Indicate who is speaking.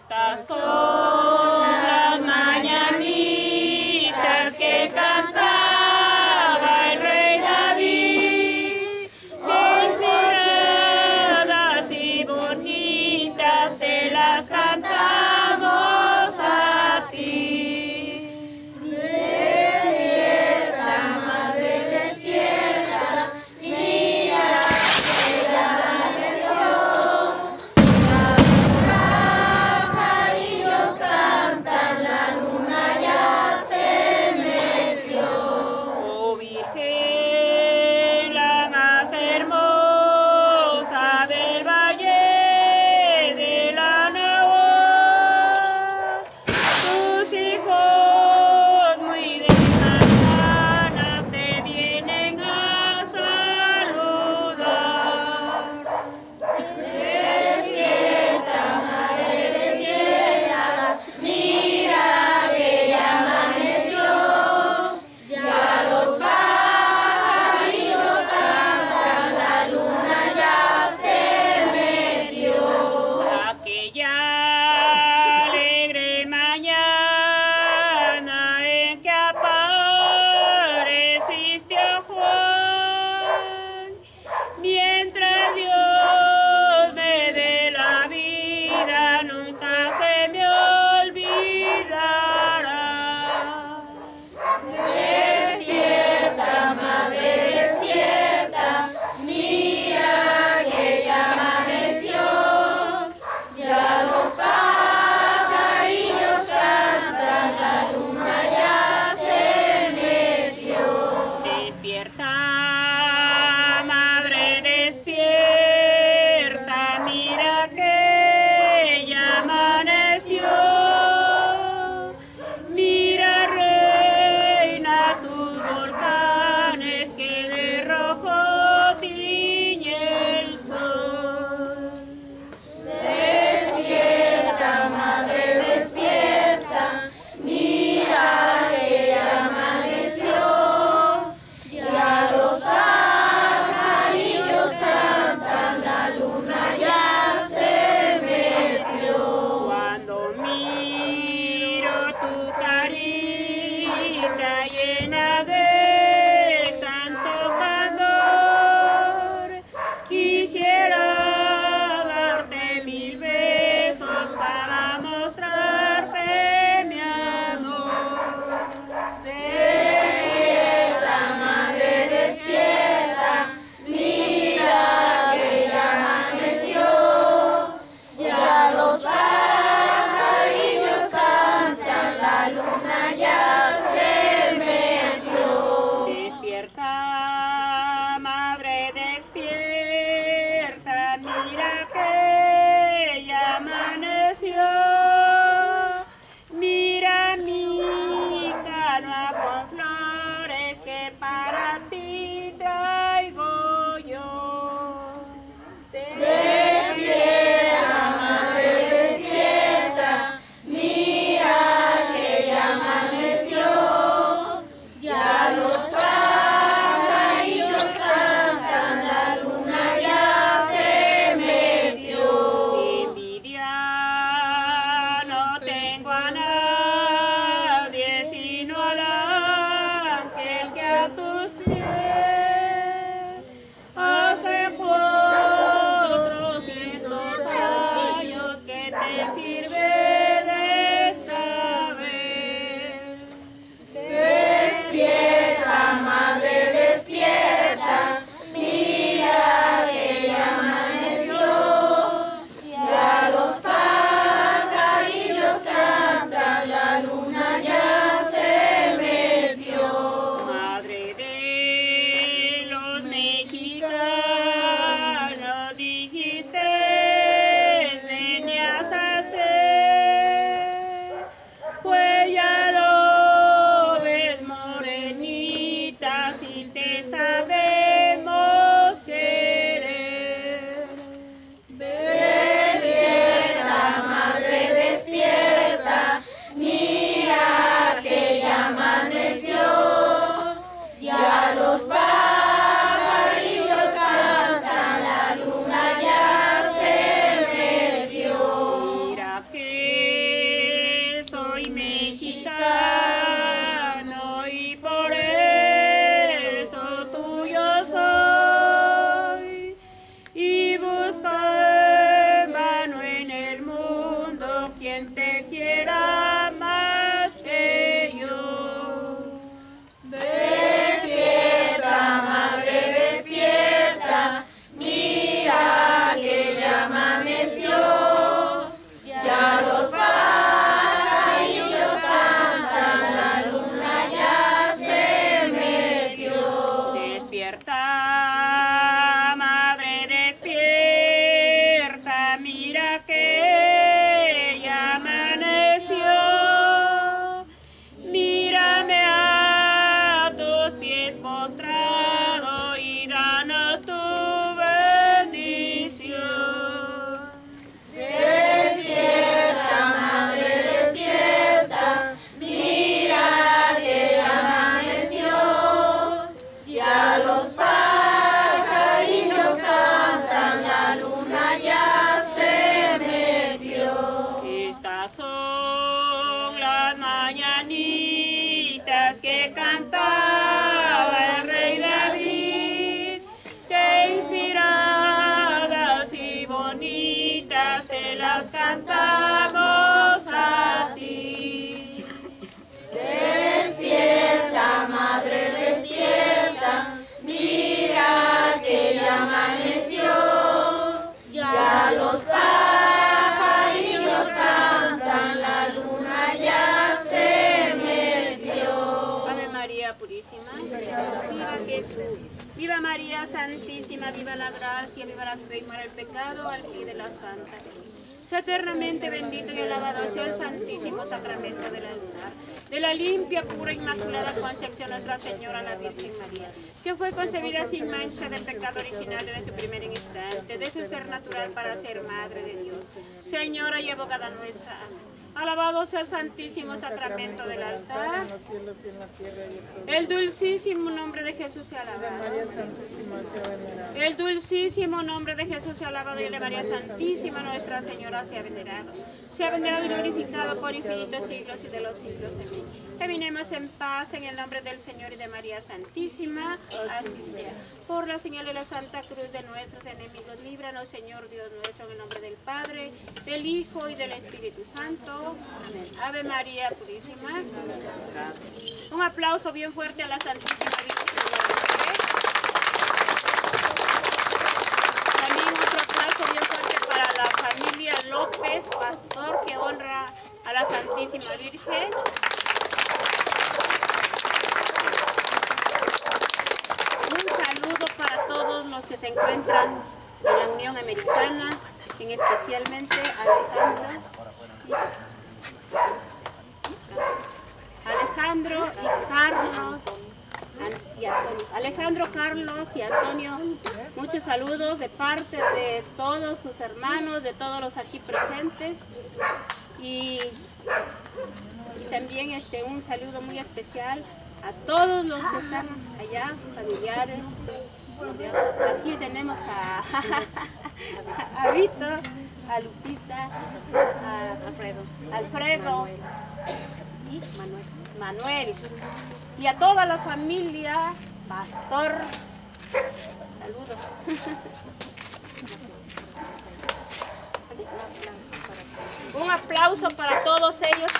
Speaker 1: Estas son Viva la gracia, viva la fe y muera el pecado al pie de la Santa Cruz. Sea eternamente bendito y alabado sea el Santísimo Sacramento del altar, de la limpia, pura, inmaculada concepción Nuestra Señora, la Virgen María, que fue concebida sin mancha del pecado original desde su primer instante, de su ser natural para ser Madre de Dios. Señora y abogada nuestra, Alabado sea el Santísimo Sacramento del altar. El dulcísimo nombre de Jesús se alaba. El dulcísimo nombre de Jesús se alabado y de María Santísima Nuestra Señora sea venerado. Sea venerado y glorificado por infinitos siglos y de los siglos. Caminemos en paz en el nombre del Señor y de María Santísima. Así sea. Por la señal de la Santa Cruz de nuestros enemigos, líbranos, Señor Dios nuestro, en el nombre del Padre, del Hijo y del Espíritu Santo. Ave María Purísima. Un aplauso bien fuerte a la Santísima Virgen. También otro aplauso bien fuerte para la familia López Pastor que honra a la Santísima Virgen. Un saludo para todos los que se encuentran en la Unión Americana, en especialmente Alejandro. Alejandro y Carlos y Antonio. Alejandro, Carlos y Antonio, muchos saludos de parte de todos sus hermanos, de todos los aquí presentes. Y, y también este, un saludo muy especial a todos los que están allá, familiares. Aquí tenemos a, a Vito, a Lupita, a Alfredo, Alfredo y Manuel. Manuel. Y a toda la familia, Pastor. Saludos. Un aplauso para todos ellos